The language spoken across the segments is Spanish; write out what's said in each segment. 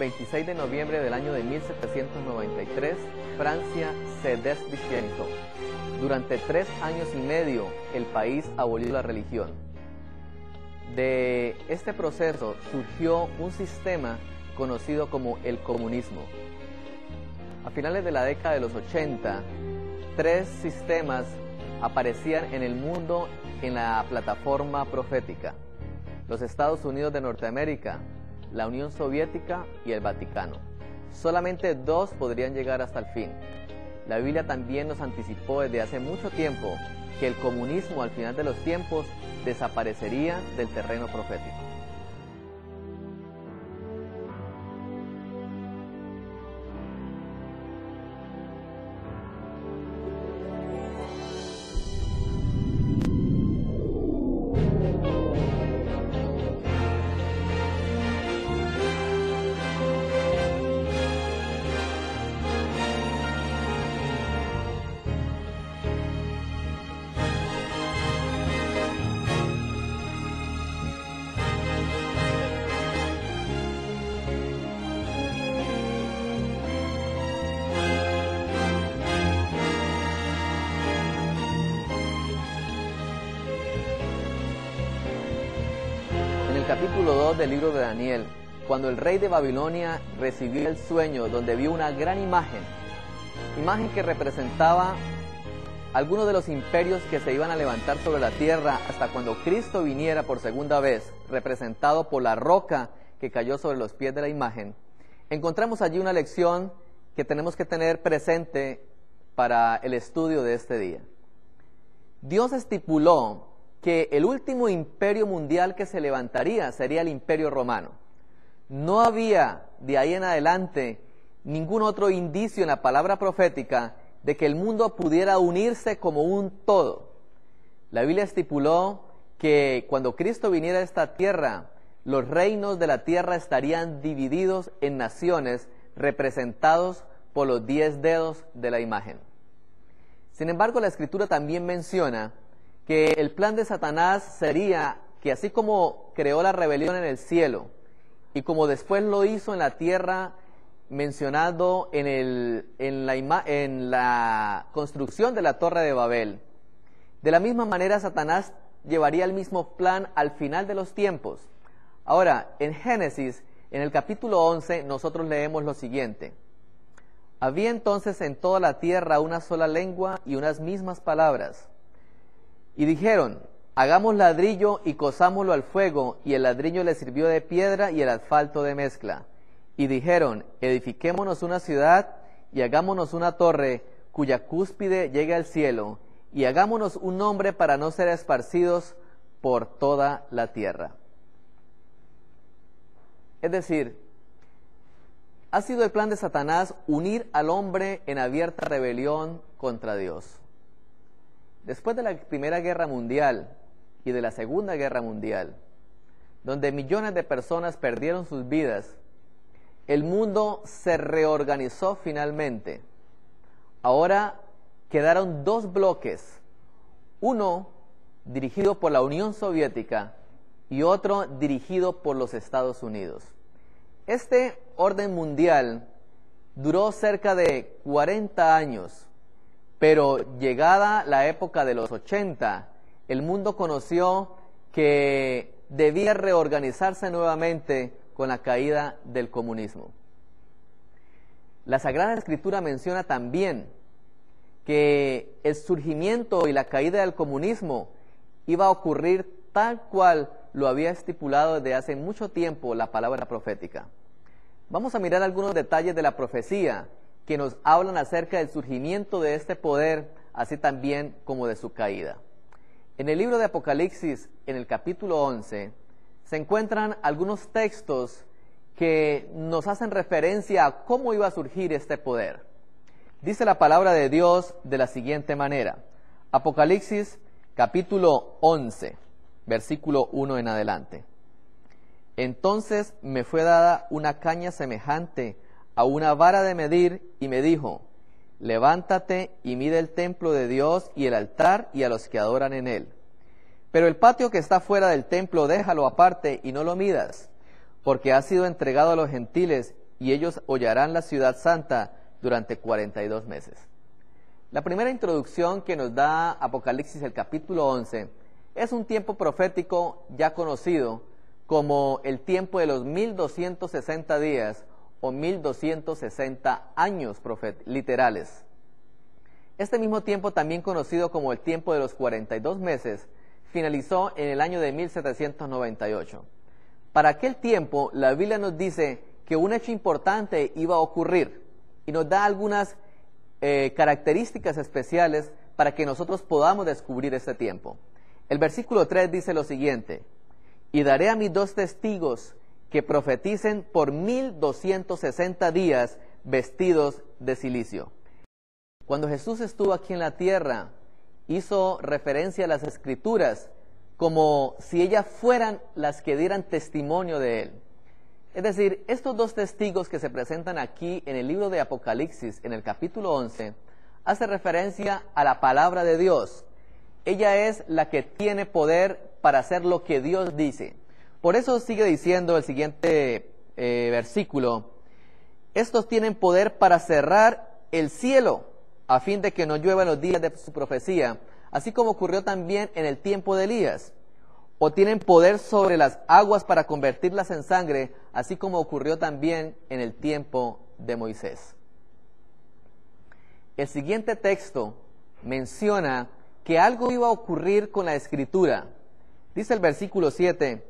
26 de noviembre del año de 1793, Francia se descristianizó. Durante tres años y medio, el país abolió la religión. De este proceso surgió un sistema conocido como el comunismo. A finales de la década de los 80, tres sistemas aparecían en el mundo en la plataforma profética. Los Estados Unidos de Norteamérica, la Unión Soviética y el Vaticano. Solamente dos podrían llegar hasta el fin. La Biblia también nos anticipó desde hace mucho tiempo que el comunismo al final de los tiempos desaparecería del terreno profético. 2 del libro de Daniel, cuando el rey de Babilonia recibió el sueño donde vio una gran imagen, imagen que representaba algunos de los imperios que se iban a levantar sobre la tierra hasta cuando Cristo viniera por segunda vez, representado por la roca que cayó sobre los pies de la imagen, encontramos allí una lección que tenemos que tener presente para el estudio de este día. Dios estipuló que el último imperio mundial que se levantaría sería el imperio romano. No había de ahí en adelante ningún otro indicio en la palabra profética de que el mundo pudiera unirse como un todo. La Biblia estipuló que cuando Cristo viniera a esta tierra, los reinos de la tierra estarían divididos en naciones representados por los diez dedos de la imagen. Sin embargo, la escritura también menciona que el plan de Satanás sería que así como creó la rebelión en el cielo y como después lo hizo en la tierra mencionado en, el, en, la, la construcción de la torre de Babel, de la misma manera Satanás llevaría el mismo plan al final de los tiempos. Ahora, en Génesis, en el capítulo 11, nosotros leemos lo siguiente. Había entonces en toda la tierra una sola lengua y unas mismas palabras. Y dijeron, hagamos ladrillo y cosámoslo al fuego, y el ladrillo le sirvió de piedra y el asfalto de mezcla. Y dijeron, edifiquémonos una ciudad y hagámonos una torre cuya cúspide llegue al cielo, y hagámonos un nombre para no ser esparcidos por toda la tierra. Es decir, ha sido el plan de Satanás unir al hombre en abierta rebelión contra Dios. Después de la Primera Guerra Mundial y de la Segunda Guerra Mundial, donde millones de personas perdieron sus vidas, el mundo se reorganizó finalmente. Ahora quedaron dos bloques, uno dirigido por la Unión Soviética y otro dirigido por los Estados Unidos. Este orden mundial duró cerca de 40 años pero llegada la época de los 80, el mundo conoció que debía reorganizarse nuevamente con la caída del comunismo. La Sagrada Escritura menciona también que el surgimiento y la caída del comunismo iba a ocurrir tal cual lo había estipulado desde hace mucho tiempo la palabra profética. Vamos a mirar algunos detalles de la profecía que nos hablan acerca del surgimiento de este poder, así también como de su caída. En el libro de Apocalipsis, en el capítulo 11, se encuentran algunos textos que nos hacen referencia a cómo iba a surgir este poder. Dice la palabra de Dios de la siguiente manera. Apocalipsis capítulo 11, versículo 1 en adelante. Entonces me fue dada una caña semejante a una vara de medir y me dijo, levántate y mide el templo de Dios y el altar y a los que adoran en él. Pero el patio que está fuera del templo déjalo aparte y no lo midas, porque ha sido entregado a los gentiles y ellos hollarán la ciudad santa durante 42 meses. La primera introducción que nos da Apocalipsis el capítulo 11 es un tiempo profético ya conocido como el tiempo de los 1260 días o 1260 años literales. Este mismo tiempo, también conocido como el tiempo de los 42 meses, finalizó en el año de 1798. Para aquel tiempo, la Biblia nos dice que un hecho importante iba a ocurrir y nos da algunas eh, características especiales para que nosotros podamos descubrir este tiempo. El versículo 3 dice lo siguiente, y daré a mis dos testigos que profeticen por 1260 días vestidos de silicio. Cuando Jesús estuvo aquí en la tierra, hizo referencia a las escrituras como si ellas fueran las que dieran testimonio de él. Es decir, estos dos testigos que se presentan aquí en el libro de Apocalipsis, en el capítulo 11, hace referencia a la palabra de Dios. Ella es la que tiene poder para hacer lo que Dios dice. Por eso sigue diciendo el siguiente eh, versículo, estos tienen poder para cerrar el cielo a fin de que no llueva los días de su profecía, así como ocurrió también en el tiempo de Elías. O tienen poder sobre las aguas para convertirlas en sangre, así como ocurrió también en el tiempo de Moisés. El siguiente texto menciona que algo iba a ocurrir con la escritura. Dice el versículo 7,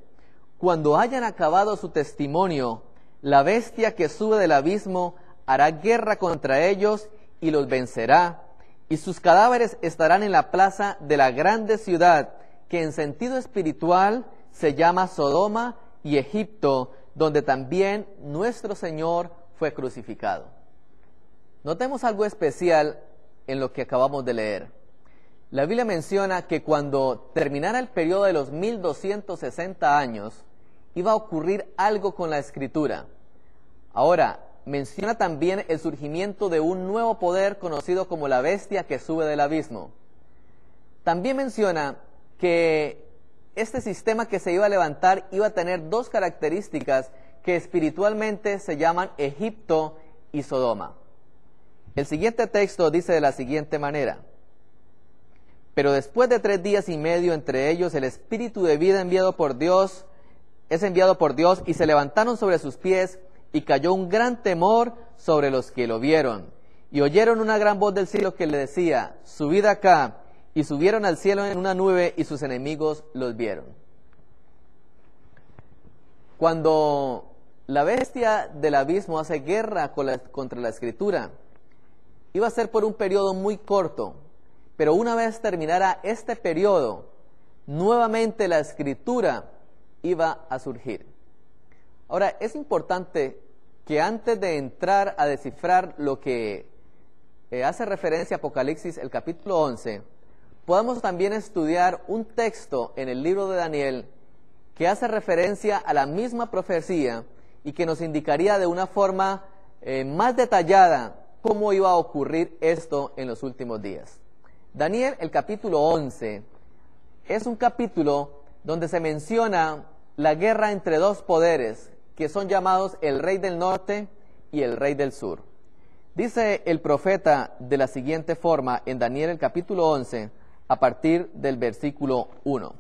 cuando hayan acabado su testimonio, la bestia que sube del abismo hará guerra contra ellos y los vencerá, y sus cadáveres estarán en la plaza de la grande ciudad, que en sentido espiritual se llama Sodoma y Egipto, donde también nuestro Señor fue crucificado. Notemos algo especial en lo que acabamos de leer. La Biblia menciona que cuando terminara el periodo de los 1260 años, iba a ocurrir algo con la escritura. Ahora, menciona también el surgimiento de un nuevo poder conocido como la bestia que sube del abismo. También menciona que este sistema que se iba a levantar iba a tener dos características que espiritualmente se llaman Egipto y Sodoma. El siguiente texto dice de la siguiente manera, pero después de tres días y medio entre ellos el espíritu de vida enviado por Dios es enviado por Dios y se levantaron sobre sus pies y cayó un gran temor sobre los que lo vieron. Y oyeron una gran voz del cielo que le decía, subid acá, y subieron al cielo en una nube y sus enemigos los vieron. Cuando la bestia del abismo hace guerra contra la escritura, iba a ser por un periodo muy corto, pero una vez terminara este periodo, nuevamente la escritura iba a surgir. Ahora, es importante que antes de entrar a descifrar lo que eh, hace referencia a Apocalipsis, el capítulo 11, podamos también estudiar un texto en el libro de Daniel que hace referencia a la misma profecía y que nos indicaría de una forma eh, más detallada cómo iba a ocurrir esto en los últimos días. Daniel, el capítulo 11, es un capítulo donde se menciona la guerra entre dos poderes, que son llamados el rey del norte y el rey del sur. Dice el profeta de la siguiente forma en Daniel el capítulo 11, a partir del versículo 1.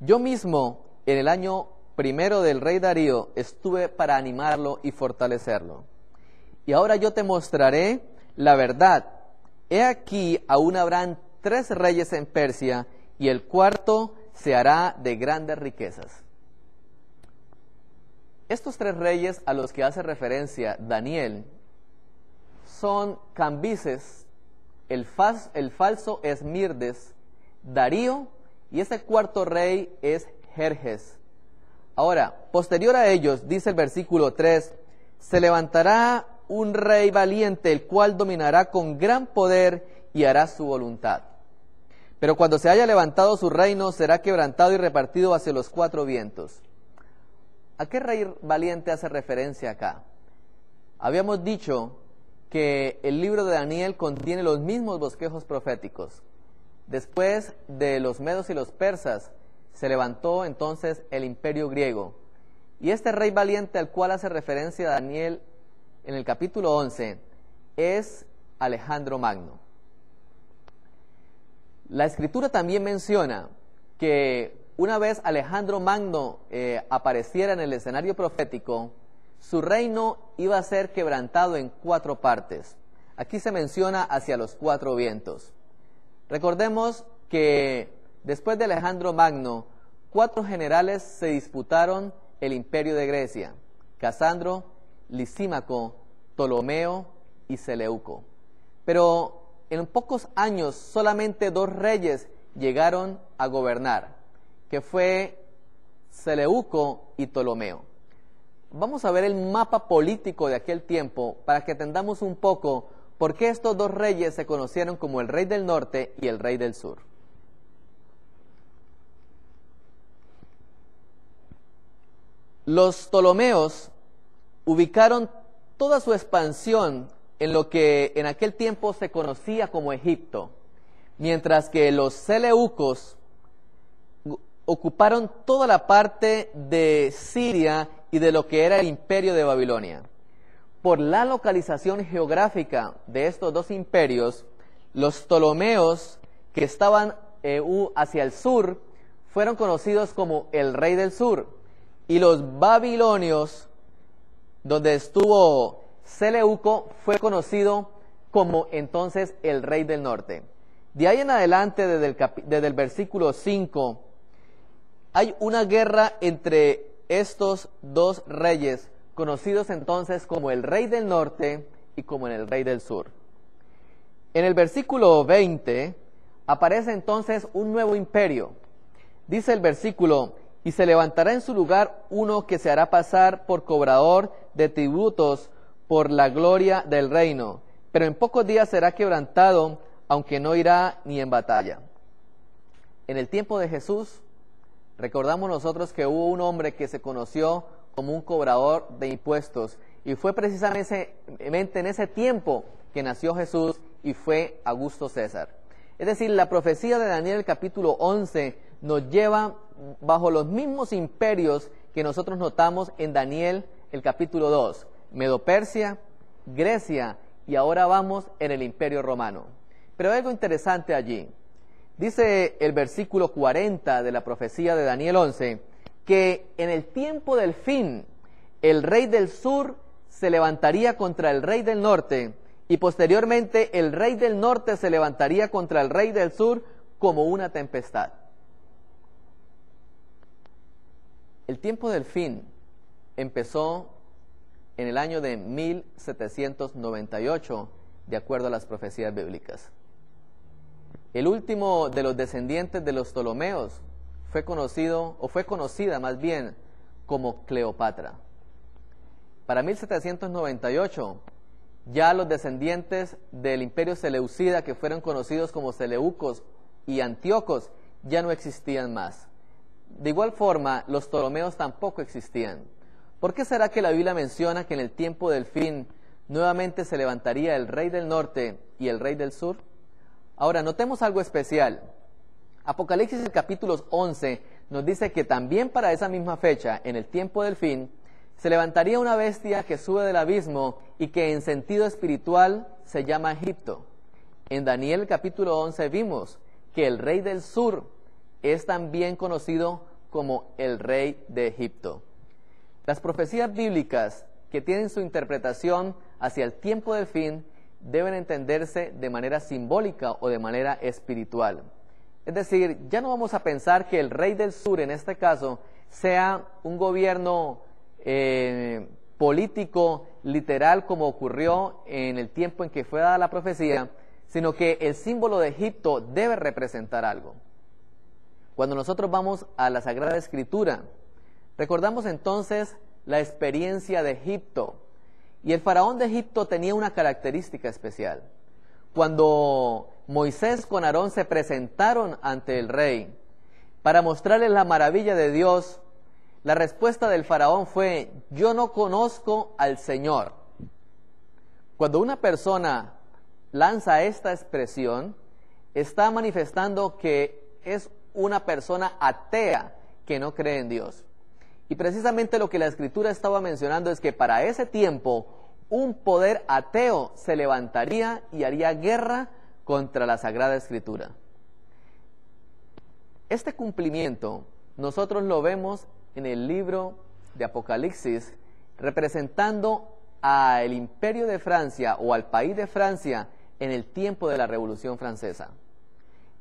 Yo mismo, en el año primero del rey Darío, estuve para animarlo y fortalecerlo. Y ahora yo te mostraré la verdad. He aquí, aún habrán tres reyes en Persia, y el cuarto se hará de grandes riquezas. Estos tres reyes a los que hace referencia Daniel son Cambises, el, el falso Esmirdes, Darío y ese cuarto rey es Jerjes. Ahora, posterior a ellos, dice el versículo 3, se levantará un rey valiente, el cual dominará con gran poder y hará su voluntad. Pero cuando se haya levantado su reino, será quebrantado y repartido hacia los cuatro vientos. ¿A qué rey valiente hace referencia acá? Habíamos dicho que el libro de Daniel contiene los mismos bosquejos proféticos. Después de los medos y los persas, se levantó entonces el imperio griego. Y este rey valiente al cual hace referencia Daniel en el capítulo 11 es Alejandro Magno. La escritura también menciona que una vez Alejandro Magno eh, apareciera en el escenario profético, su reino iba a ser quebrantado en cuatro partes. Aquí se menciona hacia los cuatro vientos. Recordemos que después de Alejandro Magno, cuatro generales se disputaron el imperio de Grecia, Casandro, Lisímaco, Ptolomeo y Seleuco. Pero en pocos años solamente dos reyes llegaron a gobernar, que fue Seleuco y Ptolomeo. Vamos a ver el mapa político de aquel tiempo para que entendamos un poco por qué estos dos reyes se conocieron como el rey del norte y el rey del sur. Los Ptolomeos ubicaron toda su expansión en lo que en aquel tiempo se conocía como Egipto, mientras que los Seleucos ocuparon toda la parte de Siria y de lo que era el imperio de Babilonia. Por la localización geográfica de estos dos imperios, los Ptolomeos que estaban eh, hacia el sur fueron conocidos como el rey del sur y los babilonios, donde estuvo Seleuco, fue conocido como entonces el rey del norte. De ahí en adelante, desde el, desde el versículo 5, hay una guerra entre estos dos reyes, conocidos entonces como el rey del norte y como el rey del sur. En el versículo 20 aparece entonces un nuevo imperio. Dice el versículo, y se levantará en su lugar uno que se hará pasar por cobrador de tributos por la gloria del reino, pero en pocos días será quebrantado, aunque no irá ni en batalla. En el tiempo de Jesús, recordamos nosotros que hubo un hombre que se conoció como un cobrador de impuestos, y fue precisamente en ese tiempo que nació Jesús y fue Augusto César. Es decir, la profecía de Daniel capítulo 11 nos lleva bajo los mismos imperios que nosotros notamos en Daniel el capítulo 2, Medo-Persia, Grecia y ahora vamos en el imperio romano. Pero hay algo interesante allí. Dice el versículo 40 de la profecía de Daniel 11 que en el tiempo del fin el rey del sur se levantaría contra el rey del norte y posteriormente el rey del norte se levantaría contra el rey del sur como una tempestad. El tiempo del fin empezó en el año de 1798, de acuerdo a las profecías bíblicas. El último de los descendientes de los Ptolomeos fue conocido, o fue conocida más bien, como Cleopatra. Para 1798, ya los descendientes del imperio Seleucida, que fueron conocidos como Seleucos y Antíocos, ya no existían más. De igual forma, los Ptolomeos tampoco existían. ¿Por qué será que la Biblia menciona que en el tiempo del fin nuevamente se levantaría el rey del norte y el rey del sur? Ahora, notemos algo especial. Apocalipsis capítulo 11 nos dice que también para esa misma fecha, en el tiempo del fin, se levantaría una bestia que sube del abismo y que en sentido espiritual se llama Egipto. En Daniel capítulo 11 vimos que el rey del sur es también conocido como el rey de Egipto. Las profecías bíblicas que tienen su interpretación hacia el tiempo del fin deben entenderse de manera simbólica o de manera espiritual. Es decir, ya no vamos a pensar que el rey del sur, en este caso, sea un gobierno eh, político literal como ocurrió en el tiempo en que fue dada la profecía, sino que el símbolo de Egipto debe representar algo. Cuando nosotros vamos a la Sagrada Escritura, recordamos entonces la experiencia de Egipto. Y el faraón de Egipto tenía una característica especial. Cuando Moisés con Aarón se presentaron ante el rey para mostrarle la maravilla de Dios, la respuesta del faraón fue, yo no conozco al Señor. Cuando una persona lanza esta expresión, está manifestando que es una persona atea que no cree en Dios. Y precisamente lo que la escritura estaba mencionando es que para ese tiempo un poder ateo se levantaría y haría guerra contra la Sagrada Escritura. Este cumplimiento nosotros lo vemos en el libro de Apocalipsis representando al imperio de Francia o al país de Francia en el tiempo de la Revolución Francesa.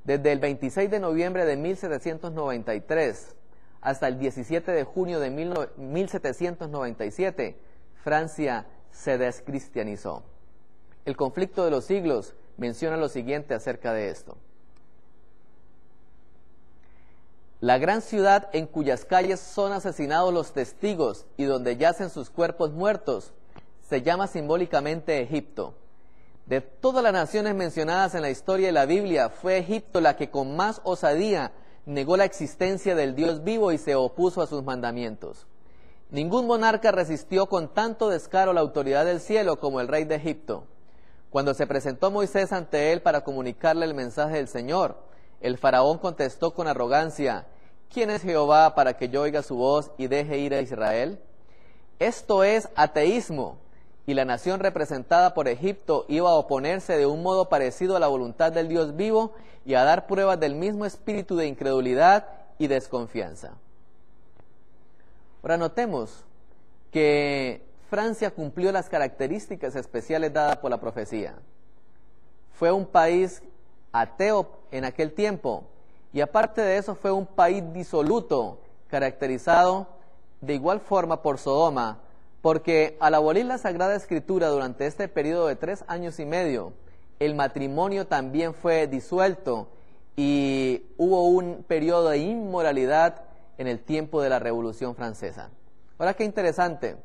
Desde el 26 de noviembre de 1793 hasta el 17 de junio de 1797, Francia se descristianizó. El conflicto de los siglos menciona lo siguiente acerca de esto. La gran ciudad en cuyas calles son asesinados los testigos y donde yacen sus cuerpos muertos se llama simbólicamente Egipto. De todas las naciones mencionadas en la historia de la Biblia, fue Egipto la que con más osadía negó la existencia del Dios vivo y se opuso a sus mandamientos. Ningún monarca resistió con tanto descaro la autoridad del cielo como el rey de Egipto. Cuando se presentó Moisés ante él para comunicarle el mensaje del Señor, el faraón contestó con arrogancia, ¿quién es Jehová para que yo oiga su voz y deje ir a Israel? Esto es ateísmo, y la nación representada por Egipto iba a oponerse de un modo parecido a la voluntad del Dios vivo y a dar pruebas del mismo espíritu de incredulidad y desconfianza. Ahora notemos que Francia cumplió las características especiales dadas por la profecía. Fue un país ateo en aquel tiempo y aparte de eso fue un país disoluto, caracterizado de igual forma por Sodoma, porque al abolir la Sagrada Escritura durante este periodo de tres años y medio, el matrimonio también fue disuelto y hubo un periodo de inmoralidad en el tiempo de la Revolución Francesa. Ahora qué interesante,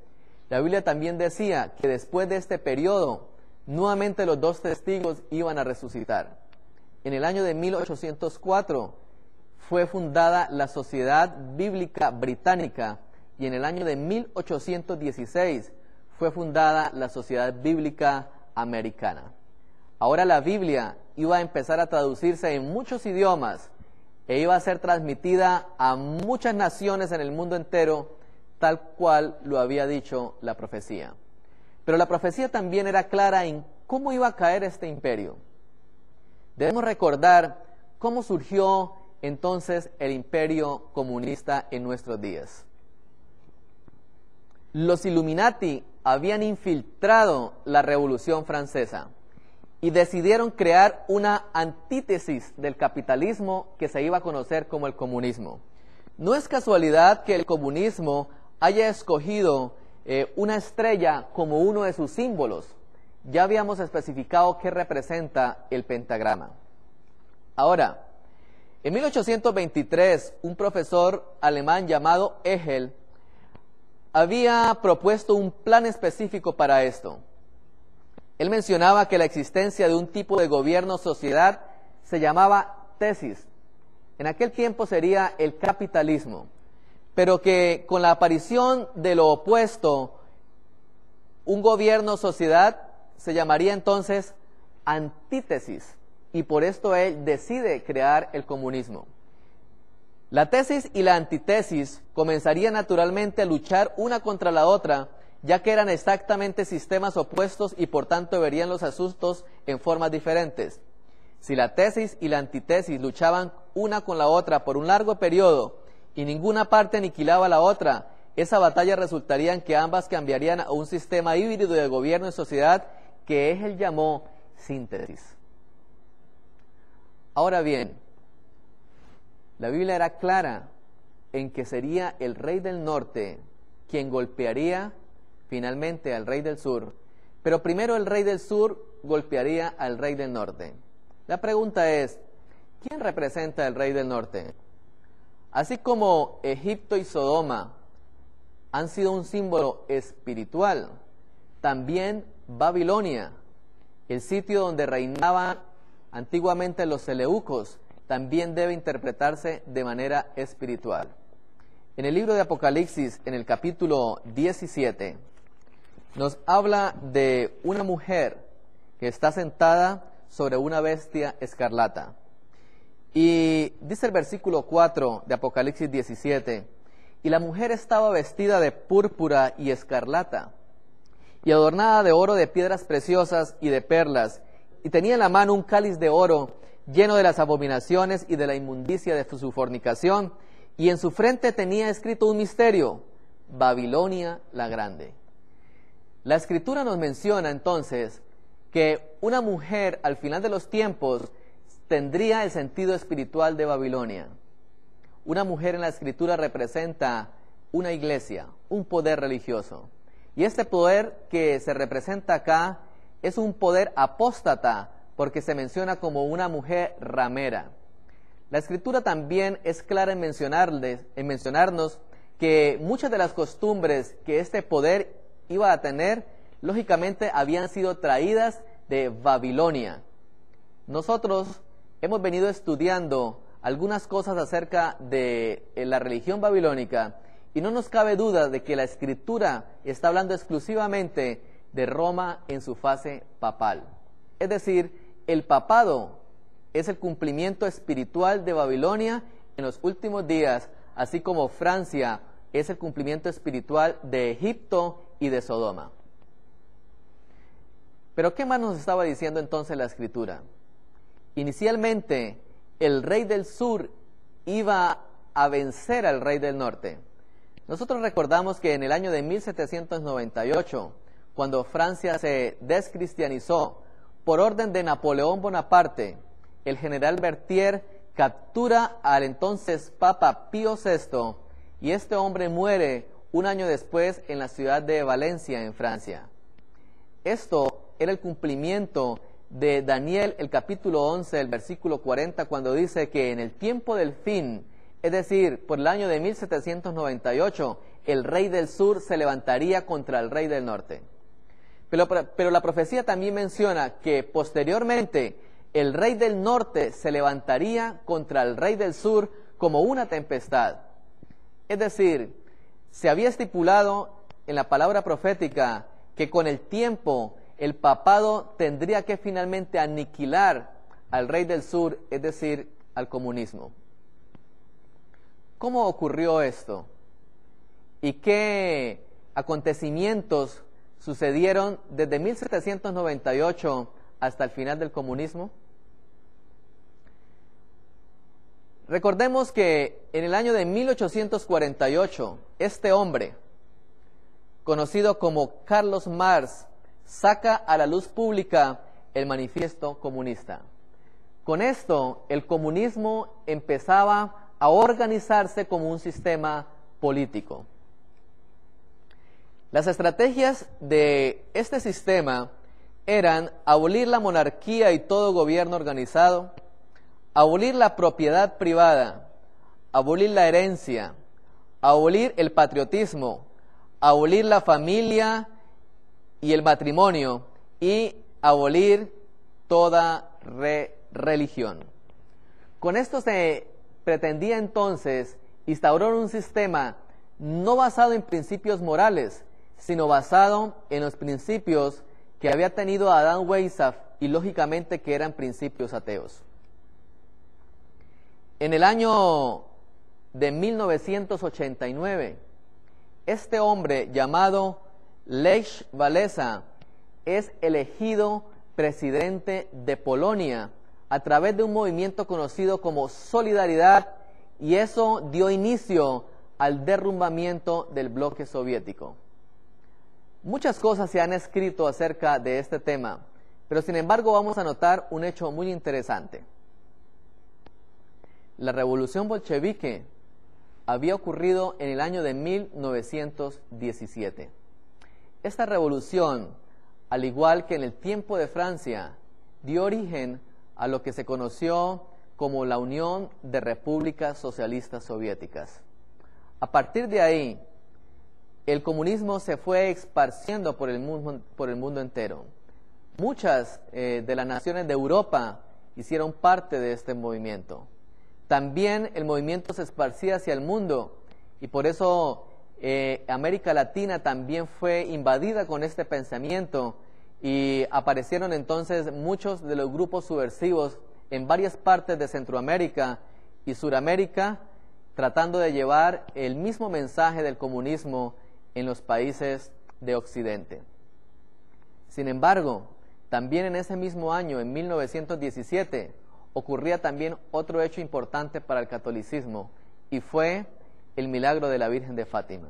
la Biblia también decía que después de este periodo, nuevamente los dos testigos iban a resucitar. En el año de 1804 fue fundada la Sociedad Bíblica Británica y en el año de 1816 fue fundada la Sociedad Bíblica Americana. Ahora la Biblia iba a empezar a traducirse en muchos idiomas e iba a ser transmitida a muchas naciones en el mundo entero, tal cual lo había dicho la profecía. Pero la profecía también era clara en cómo iba a caer este imperio. Debemos recordar cómo surgió entonces el imperio comunista en nuestros días. Los Illuminati habían infiltrado la Revolución Francesa y decidieron crear una antítesis del capitalismo que se iba a conocer como el comunismo. No es casualidad que el comunismo haya escogido eh, una estrella como uno de sus símbolos. Ya habíamos especificado qué representa el pentagrama. Ahora, en 1823, un profesor alemán llamado Hegel había propuesto un plan específico para esto. Él mencionaba que la existencia de un tipo de gobierno-sociedad se llamaba tesis. En aquel tiempo sería el capitalismo, pero que con la aparición de lo opuesto, un gobierno-sociedad se llamaría entonces antítesis, y por esto él decide crear el comunismo. La tesis y la antitesis comenzarían naturalmente a luchar una contra la otra, ya que eran exactamente sistemas opuestos y por tanto verían los asuntos en formas diferentes. Si la tesis y la antitesis luchaban una con la otra por un largo periodo y ninguna parte aniquilaba a la otra, esa batalla resultaría en que ambas cambiarían a un sistema híbrido de gobierno y sociedad que él llamó síntesis. Ahora bien, la Biblia era clara en que sería el rey del norte quien golpearía finalmente al rey del sur, pero primero el rey del sur golpearía al rey del norte. La pregunta es, ¿quién representa al rey del norte? Así como Egipto y Sodoma han sido un símbolo espiritual, también Babilonia, el sitio donde reinaban antiguamente los seleucos, también debe interpretarse de manera espiritual. En el libro de Apocalipsis, en el capítulo 17, nos habla de una mujer que está sentada sobre una bestia escarlata. Y dice el versículo 4 de Apocalipsis 17, y la mujer estaba vestida de púrpura y escarlata, y adornada de oro de piedras preciosas y de perlas, y tenía en la mano un cáliz de oro lleno de las abominaciones y de la inmundicia de su fornicación, y en su frente tenía escrito un misterio, Babilonia la Grande. La escritura nos menciona entonces que una mujer al final de los tiempos tendría el sentido espiritual de Babilonia. Una mujer en la escritura representa una iglesia, un poder religioso. Y este poder que se representa acá es un poder apóstata porque se menciona como una mujer ramera. La escritura también es clara en, en mencionarnos que muchas de las costumbres que este poder iba a tener, lógicamente habían sido traídas de Babilonia. Nosotros hemos venido estudiando algunas cosas acerca de eh, la religión babilónica y no nos cabe duda de que la escritura está hablando exclusivamente de Roma en su fase papal. Es decir, el papado es el cumplimiento espiritual de Babilonia en los últimos días, así como Francia es el cumplimiento espiritual de Egipto y de Sodoma. Pero ¿qué más nos estaba diciendo entonces la escritura? Inicialmente, el rey del sur iba a vencer al rey del norte. Nosotros recordamos que en el año de 1798, cuando Francia se descristianizó, por orden de Napoleón Bonaparte, el general Berthier captura al entonces Papa Pío VI y este hombre muere un año después en la ciudad de Valencia, en Francia. Esto era el cumplimiento de Daniel, el capítulo 11, el versículo 40, cuando dice que en el tiempo del fin, es decir, por el año de 1798, el rey del sur se levantaría contra el rey del norte. Pero, la profecía también menciona que posteriormente el rey del norte se levantaría contra el rey del sur como una tempestad. Es decir, se había estipulado en la palabra profética que con el tiempo el papado tendría que finalmente aniquilar al rey del sur, es decir, al comunismo. ¿Cómo ocurrió esto? ¿Y qué acontecimientos sucedieron desde 1798 hasta el final del comunismo? Recordemos que en el año de 1848, este hombre, conocido como Carlos Marx, saca a la luz pública el manifiesto comunista. Con esto, el comunismo empezaba a organizarse como un sistema político. Las estrategias de este sistema eran abolir la monarquía y todo gobierno organizado, abolir la propiedad privada, abolir la herencia, abolir el patriotismo, abolir la familia y el matrimonio y abolir toda religión. Con esto se pretendía entonces instaurar un sistema no basado en principios morales, sino basado en los principios que había tenido Adán Weissaf y lógicamente que eran principios ateos. En el año de 1989, este hombre llamado Lech Walesa es elegido presidente de Polonia a través de un movimiento conocido como Solidaridad y eso dio inicio al derrumbamiento del bloque soviético. Muchas cosas se han escrito acerca de este tema, pero sin embargo vamos a notar un hecho muy interesante. La revolución bolchevique había ocurrido en el año de 1917. Esta revolución, al igual que en el tiempo de Francia, dio origen a lo que se conoció como la Unión de Repúblicas Socialistas Soviéticas. A partir de ahí, el comunismo se fue esparciendo por el mundo, entero. Muchas eh, de las naciones de Europa hicieron parte de este movimiento. También el movimiento se esparcía hacia el mundo y por eso eh, América Latina también fue invadida con este pensamiento y aparecieron entonces muchos de los grupos subversivos en varias partes de Centroamérica y Suramérica tratando de llevar el mismo mensaje del comunismo en los países de Occidente. Sin embargo, también en ese mismo año, en 1917, ocurría también otro hecho importante para el catolicismo y fue el milagro de la Virgen de Fátima.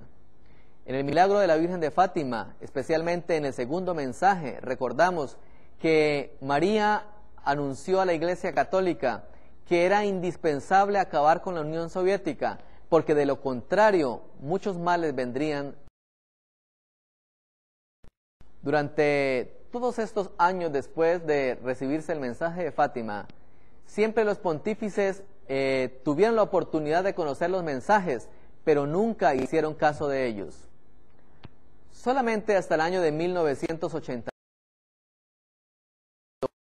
En el milagro de la Virgen de Fátima, especialmente en el segundo mensaje, recordamos que María anunció a la Iglesia Católica que era indispensable acabar con la Unión Soviética, porque de lo contrario muchos males vendrían. Durante todos estos años después de recibirse el mensaje de Fátima, siempre los pontífices eh, tuvieron la oportunidad de conocer los mensajes, pero nunca hicieron caso de ellos. Solamente hasta el año de 1980,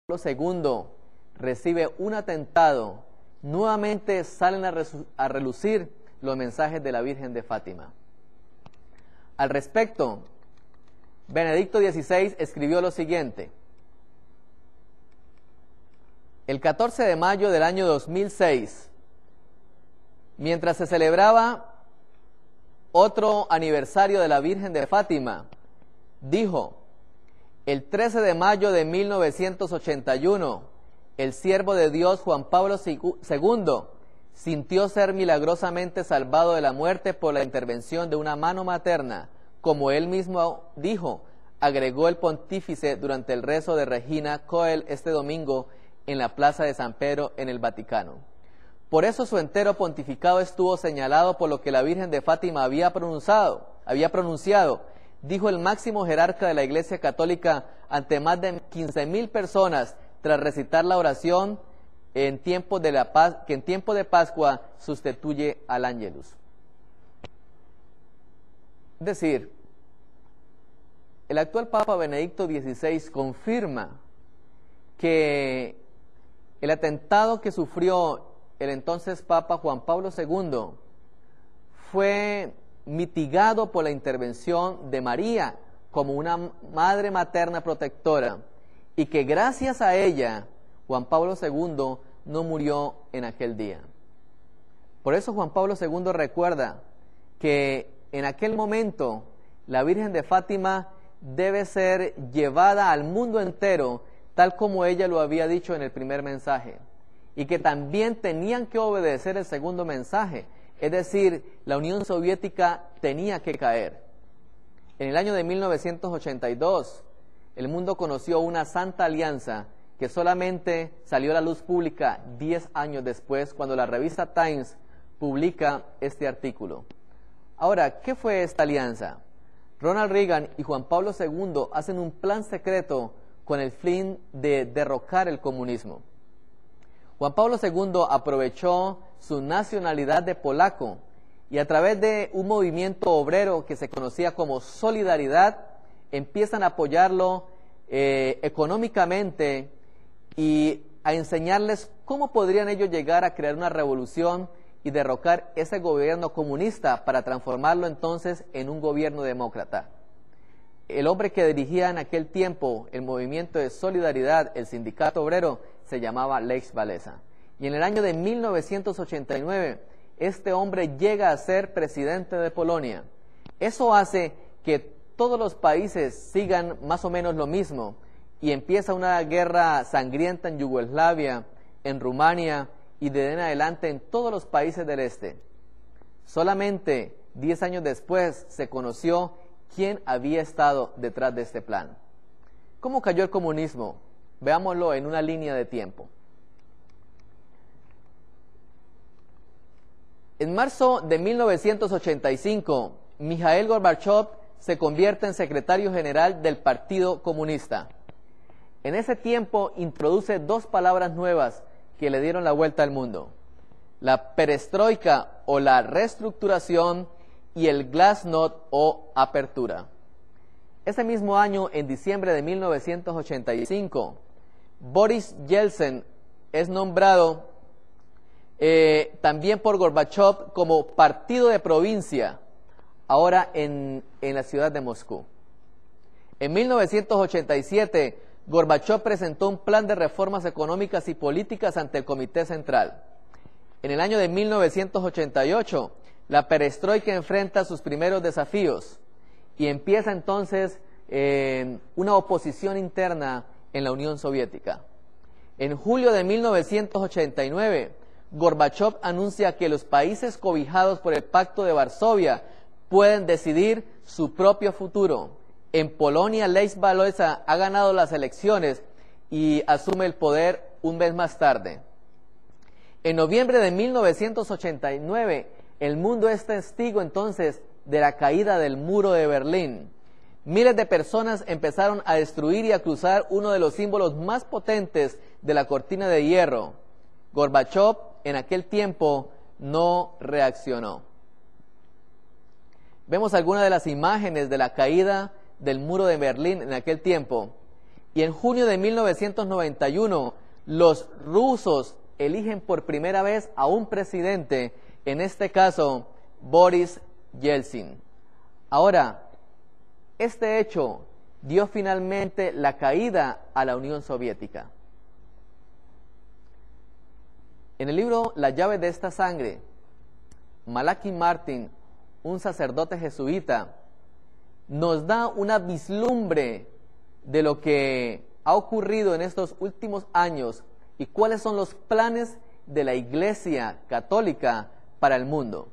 II recibe un atentado, nuevamente salen a, relucir los mensajes de la Virgen de Fátima. Al respecto, Benedicto XVI escribió lo siguiente. El 14 de mayo del año 2006, mientras se celebraba otro aniversario de la Virgen de Fátima, dijo, el 13 de mayo de 1981, el siervo de Dios Juan Pablo II sintió ser milagrosamente salvado de la muerte por la intervención de una mano materna, como él mismo dijo, agregó el pontífice durante el rezo de Regina Coel este domingo en la Plaza de San Pedro en el Vaticano. Por eso su entero pontificado estuvo señalado por lo que la Virgen de Fátima había pronunciado, había pronunciado, dijo el máximo jerarca de la Iglesia Católica ante más de 15 mil personas tras recitar la oración en tiempo de la paz, que en tiempo de Pascua sustituye al ángelus. Decir, el actual Papa Benedicto XVI confirma que el atentado que sufrió el entonces Papa Juan Pablo II fue mitigado por la intervención de María como una madre materna protectora y que gracias a ella Juan Pablo II no murió en aquel día. Por eso Juan Pablo II recuerda que en aquel momento la Virgen de Fátima debe ser llevada al mundo entero tal como ella lo había dicho en el primer mensaje y que también tenían que obedecer el segundo mensaje, es decir, la Unión Soviética tenía que caer. En el año de 1982, el mundo conoció una santa alianza que solamente salió a la luz pública 10 años después, cuando la revista Times publica este artículo. Ahora, ¿qué fue esta alianza? Ronald Reagan y Juan Pablo II hacen un plan secreto con el fin de derrocar el comunismo. Juan Pablo II aprovechó su nacionalidad de polaco y a través de un movimiento obrero que se conocía como Solidaridad, empiezan a apoyarlo eh, económicamente y a enseñarles cómo podrían ellos llegar a crear una revolución y derrocar ese gobierno comunista para transformarlo entonces en un gobierno demócrata. El hombre que dirigía en aquel tiempo el movimiento de solidaridad, el sindicato obrero, se llamaba Lex Walesa. Y en el año de 1989, este hombre llega a ser presidente de Polonia. Eso hace que todos los países sigan más o menos lo mismo y empieza una guerra sangrienta en Yugoslavia, en Rumania y de en adelante en todos los países del este. Solamente 10 años después se conoció quién había estado detrás de este plan. ¿Cómo cayó el comunismo? Veámoslo en una línea de tiempo. En marzo de 1985, Mikhail Gorbachev se convierte en secretario general del Partido Comunista. En ese tiempo introduce dos palabras nuevas que le dieron la vuelta al mundo. La perestroika o la reestructuración y el glasnost o apertura. Ese mismo año, en diciembre de 1985, Boris Yeltsin es nombrado eh, también por Gorbachev como partido de provincia ahora en, la ciudad de Moscú. En 1987, Gorbachev presentó un plan de reformas económicas y políticas ante el Comité Central. En el año de 1988, la perestroika enfrenta sus primeros desafíos y empieza entonces eh, una oposición interna en la Unión Soviética. En julio de 1989, Gorbachev anuncia que los países cobijados por el Pacto de Varsovia pueden decidir su propio futuro. En Polonia, Lech Walesa ha ganado las elecciones y asume el poder un mes más tarde. En noviembre de 1989, el mundo es testigo entonces de la caída del muro de Berlín. Miles de personas empezaron a destruir y a cruzar uno de los símbolos más potentes de la cortina de hierro. Gorbachev en aquel tiempo no reaccionó. Vemos algunas de las imágenes de la caída del muro de Berlín en aquel tiempo. Y en junio de 1991, los rusos eligen por primera vez a un presidente, en este caso Boris Yeltsin. Ahora, este hecho dio finalmente la caída a la Unión Soviética. En el libro La llave de esta sangre, Malaki Martin, un sacerdote jesuita, nos da una vislumbre de lo que ha ocurrido en estos últimos años y cuáles son los planes de la Iglesia Católica para el mundo.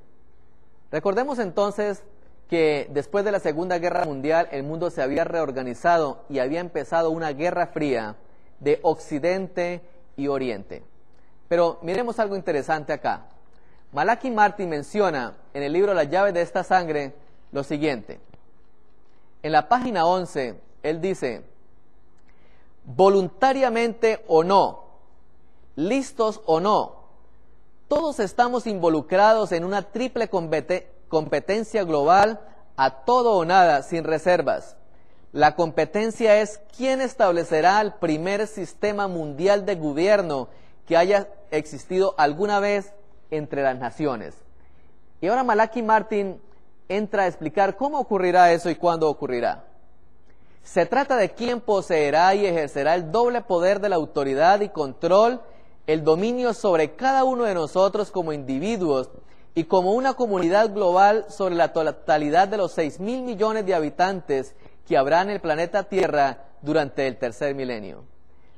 Recordemos entonces que después de la Segunda Guerra Mundial el mundo se había reorganizado y había empezado una guerra fría de Occidente y Oriente. Pero miremos algo interesante acá. Malaki Martin menciona en el libro La llave de esta sangre lo siguiente. En la página 11, él dice, voluntariamente o no, listos o no, todos estamos involucrados en una triple competencia global a todo o nada, sin reservas. La competencia es quién establecerá el primer sistema mundial de gobierno que haya existido alguna vez entre las naciones. Y ahora Malaki Martin entra a explicar cómo ocurrirá eso y cuándo ocurrirá. Se trata de quién poseerá y ejercerá el doble poder de la autoridad y control, el dominio sobre cada uno de nosotros como individuos y como una comunidad global sobre la totalidad de los 6 mil millones de habitantes que habrá en el planeta Tierra durante el tercer milenio.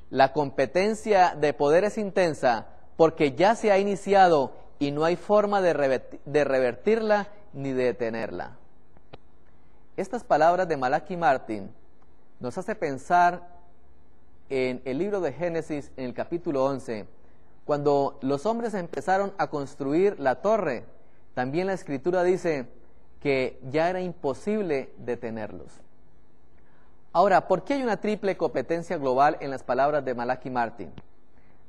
La competencia de poder es intensa porque ya se ha iniciado y no hay forma de, revertirla ni de detenerla. Estas palabras de Malaki Martin nos hace pensar en el libro de Génesis en el capítulo 11, cuando los hombres empezaron a construir la torre, también la escritura dice que ya era imposible detenerlos. Ahora, ¿por qué hay una triple competencia global en las palabras de Malaki Martin?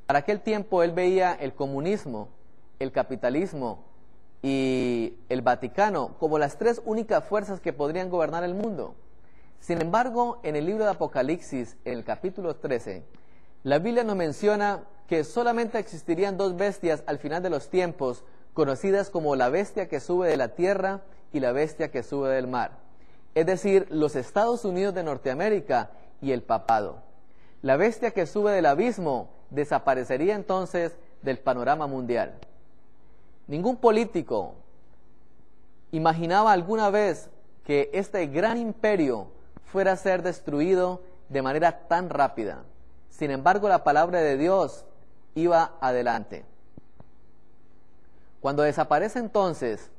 Para aquel tiempo él veía el comunismo, el capitalismo y el Vaticano como las tres únicas fuerzas que podrían gobernar el mundo. Sin embargo, en el libro de Apocalipsis, en el capítulo 13, la Biblia nos menciona que solamente existirían dos bestias al final de los tiempos, conocidas como la bestia que sube de la tierra y la bestia que sube del mar es decir, los Estados Unidos de Norteamérica y el papado. La bestia que sube del abismo desaparecería entonces del panorama mundial. Ningún político imaginaba alguna vez que este gran imperio fuera a ser destruido de manera tan rápida. Sin embargo, la palabra de Dios iba adelante. Cuando desaparece entonces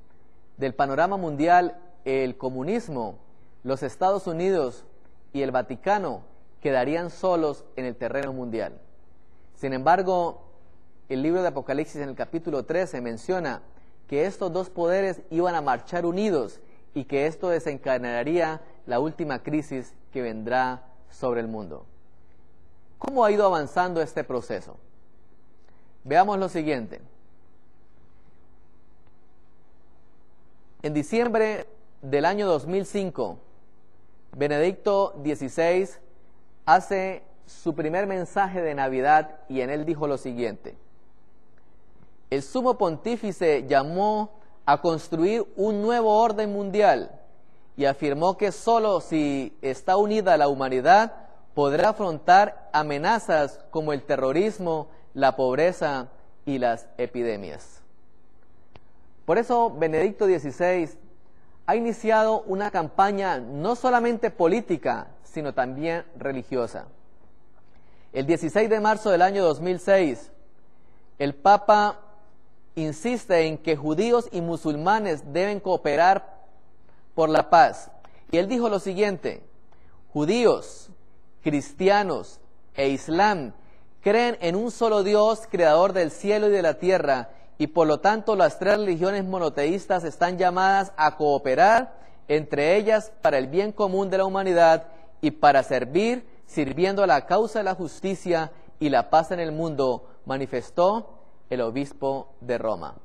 del panorama mundial el comunismo, los Estados Unidos y el Vaticano quedarían solos en el terreno mundial. Sin embargo, el libro de Apocalipsis en el capítulo 13 menciona que estos dos poderes iban a marchar unidos y que esto desencadenaría la última crisis que vendrá sobre el mundo. ¿Cómo ha ido avanzando este proceso? Veamos lo siguiente. En diciembre del año 2005, Benedicto XVI hace su primer mensaje de Navidad y en él dijo lo siguiente. El sumo pontífice llamó a construir un nuevo orden mundial y afirmó que sólo si está unida la humanidad podrá afrontar amenazas como el terrorismo, la pobreza y las epidemias. Por eso Benedicto XVI ha iniciado una campaña no solamente política, sino también religiosa. El 16 de marzo del año 2006, el Papa insiste en que judíos y musulmanes deben cooperar por la paz. Y él dijo lo siguiente, judíos, cristianos e islam creen en un solo Dios, creador del cielo y de la tierra, y por lo tanto las tres religiones monoteístas están llamadas a cooperar entre ellas para el bien común de la humanidad y para servir sirviendo a la causa de la justicia y la paz en el mundo, manifestó el obispo de Roma.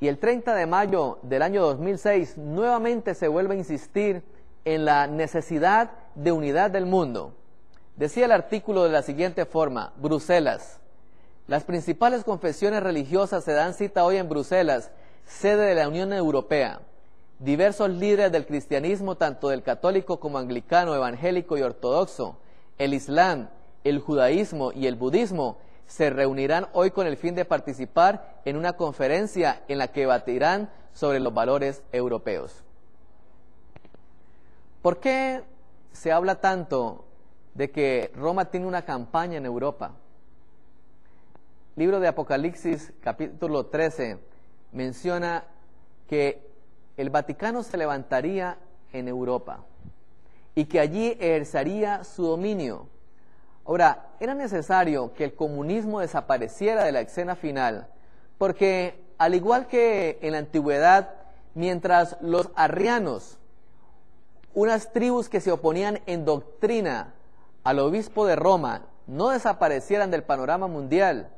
Y el 30 de mayo del año 2006 nuevamente se vuelve a insistir en la necesidad de unidad del mundo. Decía el artículo de la siguiente forma, Bruselas. Las principales confesiones religiosas se dan cita hoy en Bruselas, sede de la Unión Europea. Diversos líderes del cristianismo, tanto del católico como anglicano, evangélico y ortodoxo, el islam, el judaísmo y el budismo, se reunirán hoy con el fin de participar en una conferencia en la que debatirán sobre los valores europeos. ¿Por qué se habla tanto de que Roma tiene una campaña en Europa? Libro de Apocalipsis, capítulo 13, menciona que el Vaticano se levantaría en Europa y que allí ejercería su dominio Ahora, era necesario que el comunismo desapareciera de la escena final, porque al igual que en la antigüedad, mientras los arrianos, unas tribus que se oponían en doctrina al obispo de Roma, no desaparecieran del panorama mundial,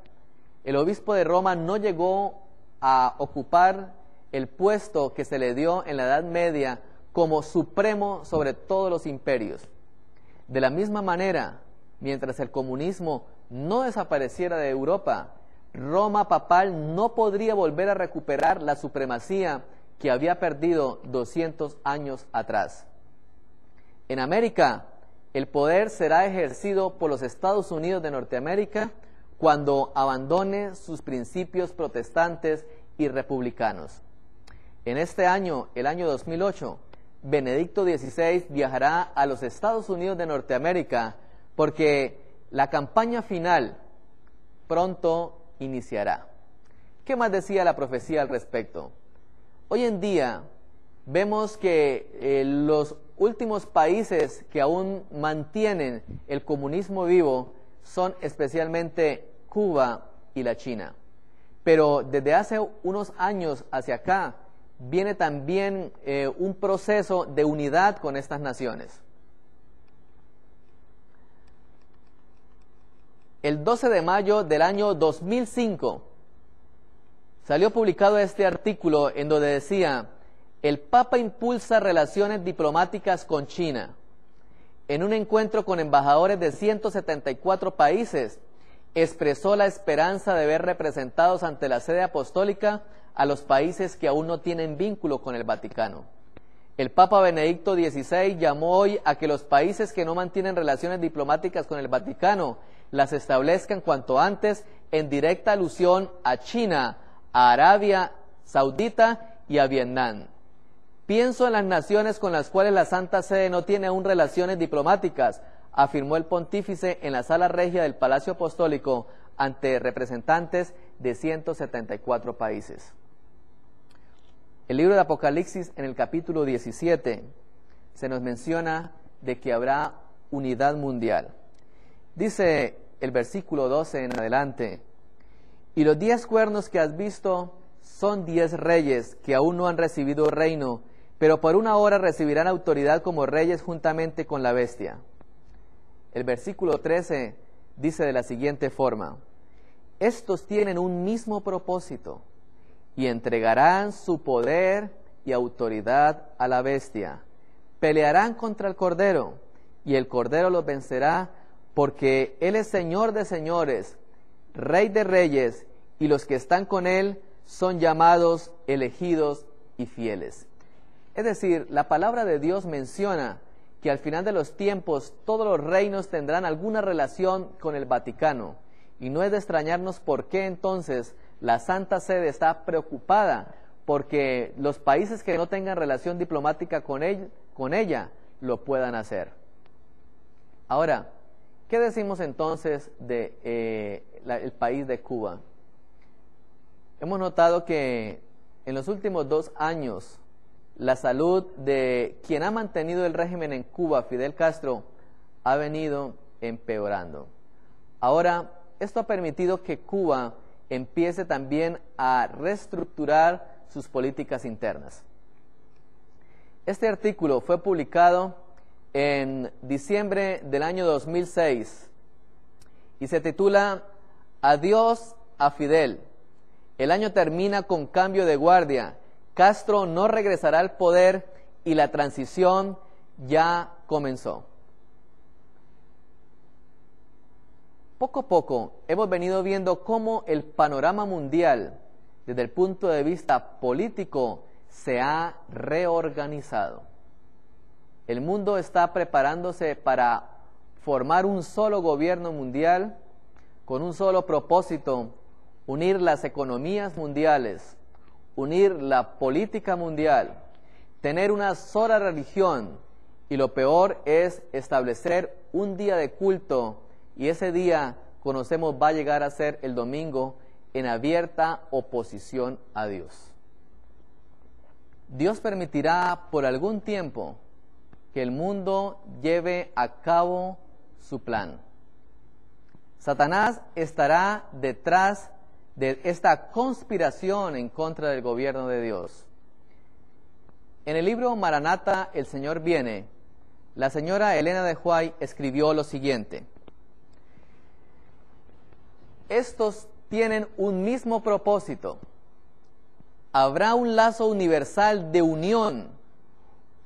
el obispo de Roma no llegó a ocupar el puesto que se le dio en la Edad Media como supremo sobre todos los imperios. De la misma manera, mientras el comunismo no desapareciera de Europa, Roma papal no podría volver a recuperar la supremacía que había perdido 200 años atrás. En América, el poder será ejercido por los Estados Unidos de Norteamérica cuando abandone sus principios protestantes y republicanos. En este año, el año 2008, Benedicto XVI viajará a los Estados Unidos de Norteamérica porque la campaña final pronto iniciará. ¿Qué más decía la profecía al respecto? Hoy en día vemos que eh, los últimos países que aún mantienen el comunismo vivo son especialmente Cuba y la China. Pero desde hace unos años hacia acá viene también eh, un proceso de unidad con estas naciones. El 12 de mayo del año 2005 salió publicado este artículo en donde decía, el Papa impulsa relaciones diplomáticas con China. En un encuentro con embajadores de 174 países, expresó la esperanza de ver representados ante la sede apostólica a los países que aún no tienen vínculo con el Vaticano. El Papa Benedicto XVI llamó hoy a que los países que no mantienen relaciones diplomáticas con el Vaticano las establezcan cuanto antes en directa alusión a China, a Arabia Saudita y a Vietnam. Pienso en las naciones con las cuales la Santa Sede no tiene aún relaciones diplomáticas, afirmó el pontífice en la sala regia del Palacio Apostólico ante representantes de 174 países. El libro de Apocalipsis en el capítulo 17 se nos menciona de que habrá unidad mundial. Dice el versículo 12 en adelante, y los diez cuernos que has visto son diez reyes que aún no han recibido reino, pero por una hora recibirán autoridad como reyes juntamente con la bestia. El versículo 13 dice de la siguiente forma, estos tienen un mismo propósito y entregarán su poder y autoridad a la bestia. Pelearán contra el Cordero y el Cordero los vencerá porque Él es Señor de señores, Rey de reyes y los que están con Él son llamados, elegidos y fieles. Es decir, la palabra de Dios menciona que al final de los tiempos todos los reinos tendrán alguna relación con el Vaticano Y no es de extrañarnos por qué entonces la Santa Sede está preocupada porque los países que no tengan relación diplomática con ella, con ella lo puedan hacer. Ahora, ¿qué decimos entonces del de, eh, país de Cuba? Hemos notado que en los últimos dos años la salud de quien ha mantenido el régimen en Cuba, Fidel Castro, ha venido empeorando. Ahora, esto ha permitido que Cuba empiece también a reestructurar sus políticas internas. Este artículo fue publicado en diciembre del año 2006 y se titula Adiós a Fidel. El año termina con cambio de guardia. Castro no regresará al poder y la transición ya comenzó. Poco a poco hemos venido viendo cómo el panorama mundial, desde el punto de vista político, se ha reorganizado. El mundo está preparándose para formar un solo gobierno mundial con un solo propósito, unir las economías mundiales, unir la política mundial, tener una sola religión y lo peor es establecer un día de culto y ese día conocemos va a llegar a ser el domingo en abierta oposición a Dios. Dios permitirá por algún tiempo que el mundo lleve a cabo su plan. Satanás estará detrás de esta conspiración en contra del gobierno de Dios. En el libro Maranata, El Señor viene, la señora Elena de Huay escribió lo siguiente. Estos tienen un mismo propósito. Habrá un lazo universal de unión,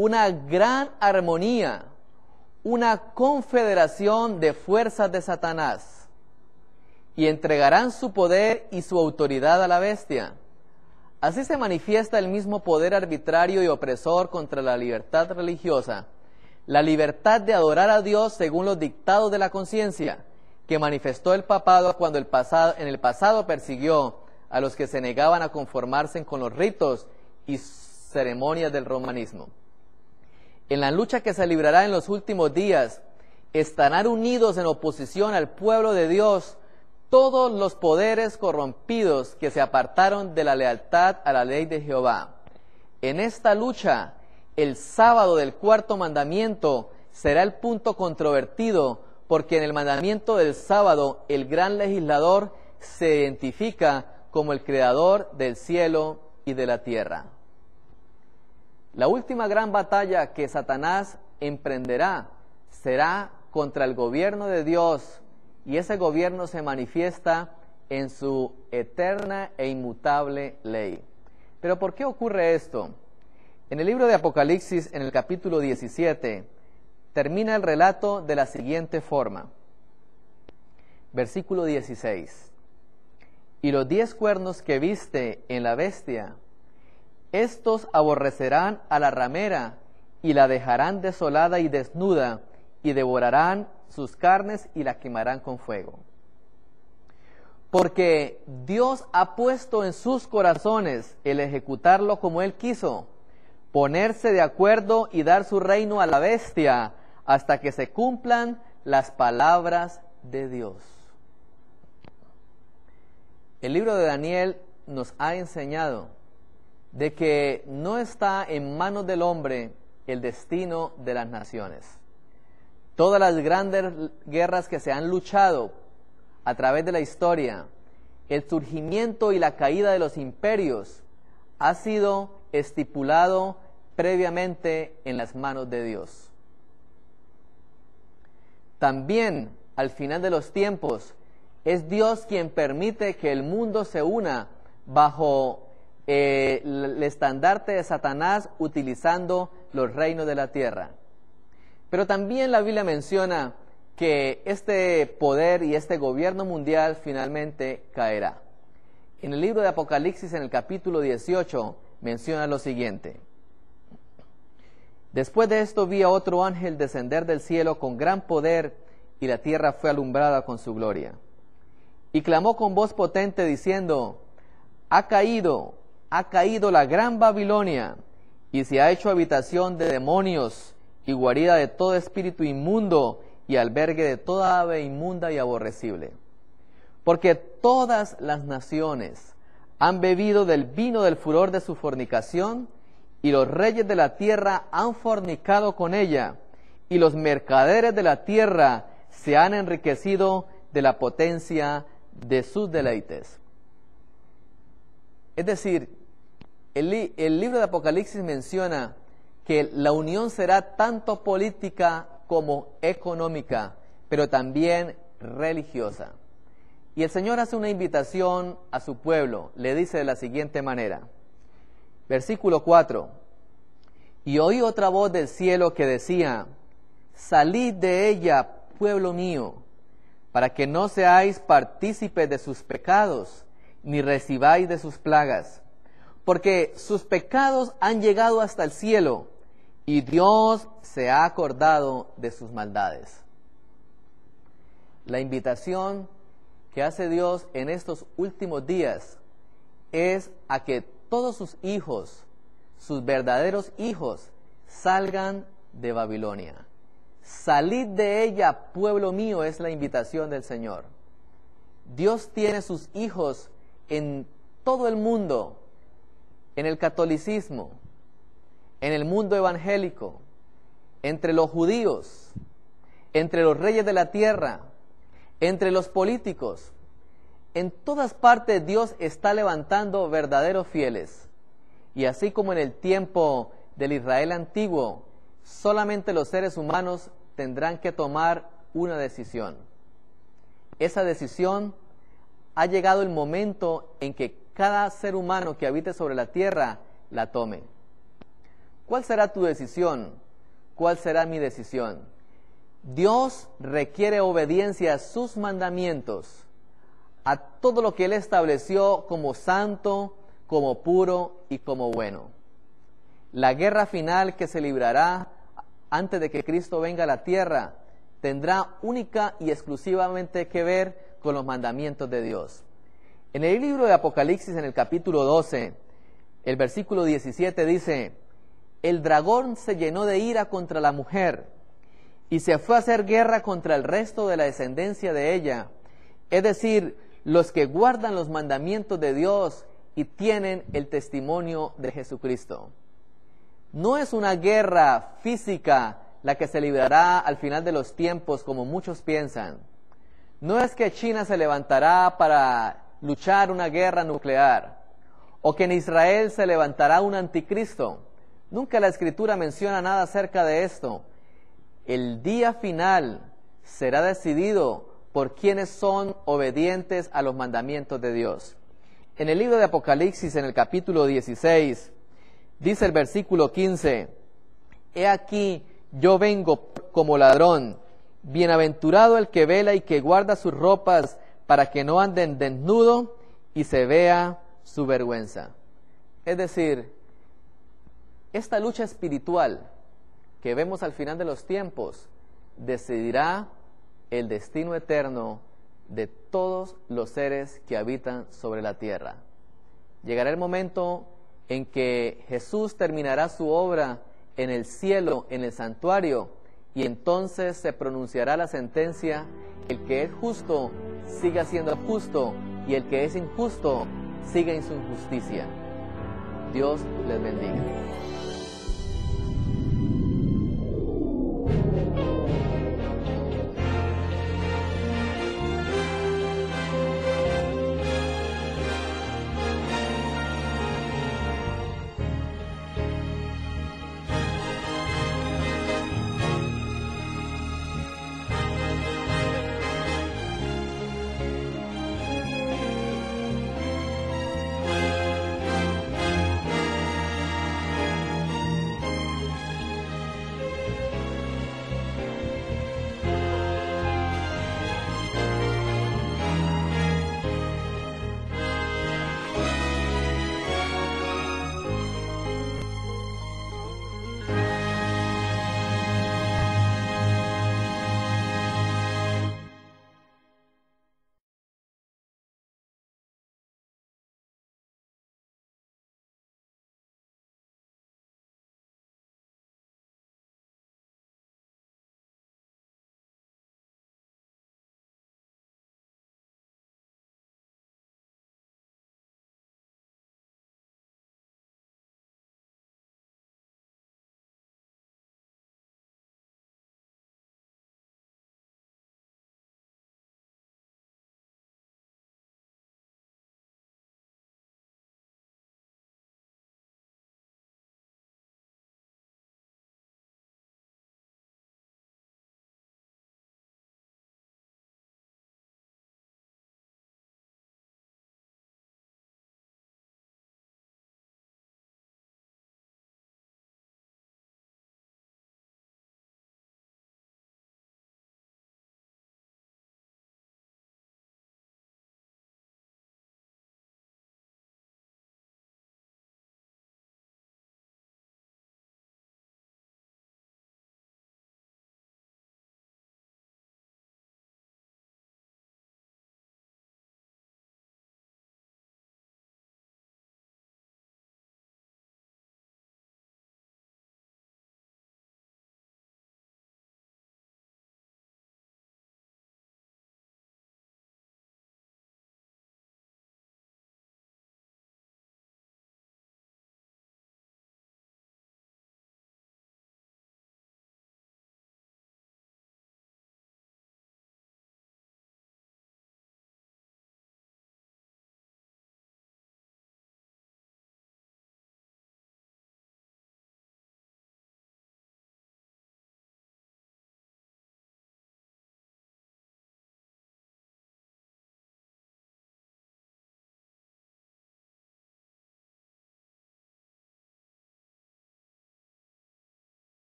una gran armonía, una confederación de fuerzas de Satanás, y entregarán su poder y su autoridad a la bestia. Así se manifiesta el mismo poder arbitrario y opresor contra la libertad religiosa, la libertad de adorar a Dios según los dictados de la conciencia, que manifestó el papado cuando en el pasado persiguió a los que se negaban a conformarse con los ritos y ceremonias del romanismo. En la lucha que se librará en los últimos días, estarán unidos en oposición al pueblo de Dios todos los poderes corrompidos que se apartaron de la lealtad a la ley de Jehová. En esta lucha, el sábado del cuarto mandamiento será el punto controvertido porque en el mandamiento del sábado el gran legislador se identifica como el creador del cielo y de la tierra. La última gran batalla que Satanás emprenderá será contra el gobierno de Dios y ese gobierno se manifiesta en su eterna e inmutable ley. Pero ¿por qué ocurre esto? En el libro de Apocalipsis, en el capítulo 17, termina el relato de la siguiente forma. Versículo 16. Y los diez cuernos que viste en la bestia, estos aborrecerán a la ramera y la dejarán desolada y desnuda y devorarán sus carnes y la quemarán con fuego. Porque Dios ha puesto en sus corazones el ejecutarlo como Él quiso, ponerse de acuerdo y dar su reino a la bestia, hasta que se cumplan las palabras de Dios. El libro de Daniel nos ha enseñado de que no está en manos del hombre el destino de las naciones. Todas las grandes guerras que se han luchado a través de la historia, el surgimiento y la caída de los imperios ha sido estipulado previamente en las manos de Dios. También al final de los tiempos es Dios quien permite que el mundo se una bajo eh, el estandarte de Satanás utilizando los reinos de la tierra. Pero también la Biblia menciona que este poder y este gobierno mundial finalmente caerá. En el libro de Apocalipsis, en el capítulo 18, menciona lo siguiente. Después de esto vi a otro ángel descender del cielo con gran poder y la tierra fue alumbrada con su gloria. y clamó con voz potente diciendo, ha caído, ha caído la gran Babilonia, y se ha hecho habitación de demonios y guarida de todo espíritu inmundo y albergue de toda ave inmunda y aborrecible. Porque todas las naciones han bebido del vino del furor de su fornicación, y los reyes de la tierra han fornicado con ella, y los mercaderes de la tierra se han enriquecido de la potencia de sus deleites. Es decir, el, libro de Apocalipsis menciona que la unión será tanto política como económica, pero también religiosa. Y el Señor hace una invitación a su pueblo, le dice de la siguiente manera, versículo 4, y oí otra voz del cielo que decía, salid de ella, pueblo mío, para que no seáis partícipes de sus pecados, ni recibáis de sus plagas, porque sus pecados han llegado hasta el cielo, y Dios se ha acordado de sus maldades. La invitación que hace Dios en estos últimos días es a que todos sus hijos, sus verdaderos hijos, salgan de Babilonia. Salid de ella, pueblo mío, es la invitación del Señor. Dios tiene sus hijos en todo el mundo, en el catolicismo, en el mundo evangélico, entre los judíos, entre los reyes de la tierra, entre los políticos. En todas partes Dios está levantando verdaderos fieles. Y así como en el tiempo del Israel antiguo, solamente los seres humanos tendrán que tomar una decisión. Esa decisión ha llegado el momento en que cada ser humano que habite sobre la tierra la tome. ¿Cuál será tu decisión? ¿Cuál será mi decisión? Dios requiere obediencia a sus mandamientos, a todo lo que Él estableció como santo, como puro y como bueno. La guerra final que se librará antes de que Cristo venga a la tierra, tendrá única y exclusivamente que ver con los mandamientos de Dios. En el libro de Apocalipsis, en el capítulo 12, el versículo 17 dice, el dragón se llenó de ira contra la mujer y se fue a hacer guerra contra el resto de la descendencia de ella, es decir, los que guardan los mandamientos de Dios y tienen el testimonio de Jesucristo. No es una guerra física la que se librará al final de los tiempos como muchos piensan. No es que China se levantará para luchar una guerra nuclear o que en Israel se levantará un anticristo. Nunca la escritura menciona nada acerca de esto. El día final será decidido por quienes son obedientes a los mandamientos de Dios. En el libro de Apocalipsis, en el capítulo 16, Dice el versículo 15, He aquí, yo vengo como ladrón, bienaventurado el que vela y que guarda sus ropas para que no anden desnudo y se vea su vergüenza. Es decir, esta lucha espiritual que vemos al final de los tiempos decidirá el destino eterno de todos los seres que habitan sobre la tierra. Llegará el momento en que Jesús terminará su obra en el cielo, en el santuario, y entonces se pronunciará la sentencia, el que es justo siga siendo justo, y el que es injusto siga en su injusticia. Dios les bendiga.